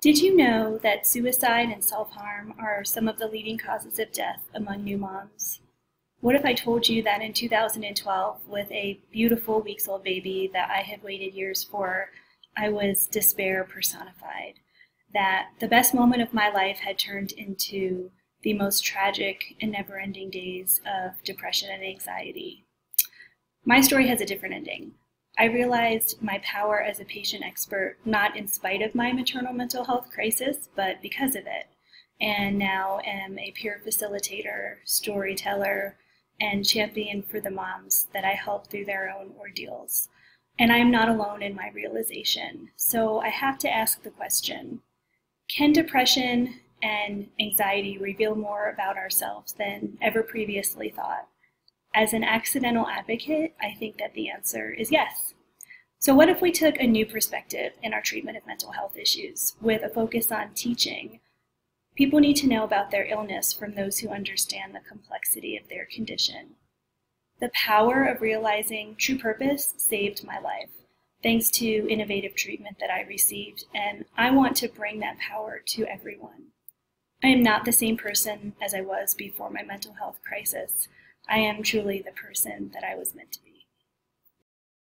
Did you know that suicide and self harm are some of the leading causes of death among new moms? What if I told you that in 2012, with a beautiful weeks old baby that I had waited years for, I was despair personified? That the best moment of my life had turned into the most tragic and never ending days of depression and anxiety. My story has a different ending. I realized my power as a patient expert not in spite of my maternal mental health crisis, but because of it, and now am a peer facilitator, storyteller, and champion for the moms that I help through their own ordeals. And I am not alone in my realization. So I have to ask the question Can depression and anxiety reveal more about ourselves than ever previously thought? As an accidental advocate, I think that the answer is yes. So, what if we took a new perspective in our treatment of mental health issues with a focus on teaching People need to know about their illness from those who understand the complexity of their condition. The power of realizing true purpose saved my life, thanks to innovative treatment that I received, and I want to bring that power to everyone. I am not the same person as I was before my mental health crisis. I am truly the person that I was meant to be.